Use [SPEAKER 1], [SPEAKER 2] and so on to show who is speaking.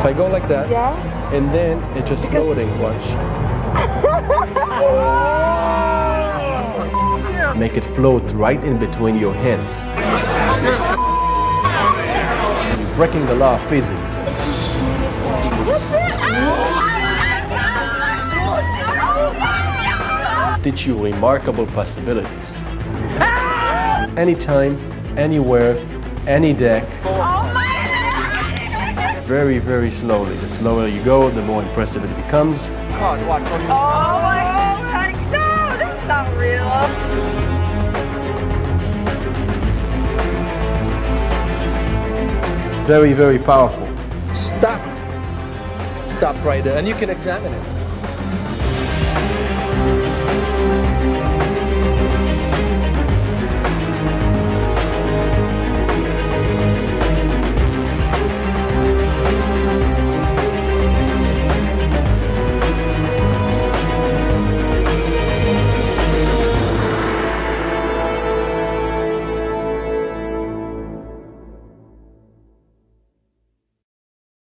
[SPEAKER 1] If I go like that,
[SPEAKER 2] Yeah.
[SPEAKER 1] and then it's just
[SPEAKER 2] Because-
[SPEAKER 1] floating, watch. Make it float right in between your hands. You're breaking the law of physics. Teach you remarkable possibilities. Ah! Anytime, anywhere, any deck. Oh, Very, very slowly. The slower you go, the more impressive it becomes.
[SPEAKER 2] Oh my god, no, that's not real.
[SPEAKER 1] Very, very powerful. Stop. Stop right there. And you can examine it.